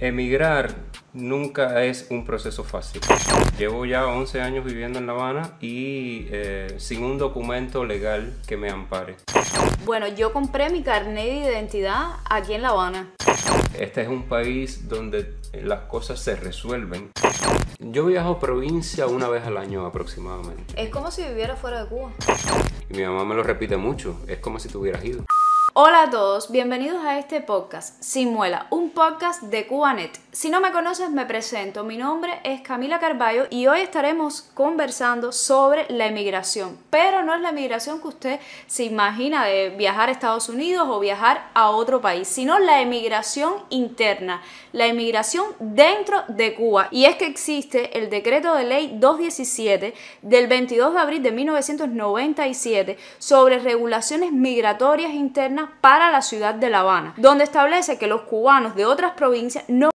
Emigrar nunca es un proceso fácil. Llevo ya 11 años viviendo en La Habana y eh, sin un documento legal que me ampare. Bueno, yo compré mi carnet de identidad aquí en La Habana. Este es un país donde las cosas se resuelven. Yo viajo provincia una vez al año aproximadamente. Es como si viviera fuera de Cuba. Y mi mamá me lo repite mucho, es como si te hubieras ido. Hola a todos, bienvenidos a este podcast Sin Muela, un podcast de Cubanet. Si no me conoces, me presento. Mi nombre es Camila Carballo y hoy estaremos conversando sobre la emigración. Pero no es la emigración que usted se imagina de viajar a Estados Unidos o viajar a otro país, sino la emigración interna, la emigración dentro de Cuba. Y es que existe el decreto de ley 217 del 22 de abril de 1997 sobre regulaciones migratorias internas para la ciudad de La Habana, donde establece que los cubanos de otras provincias no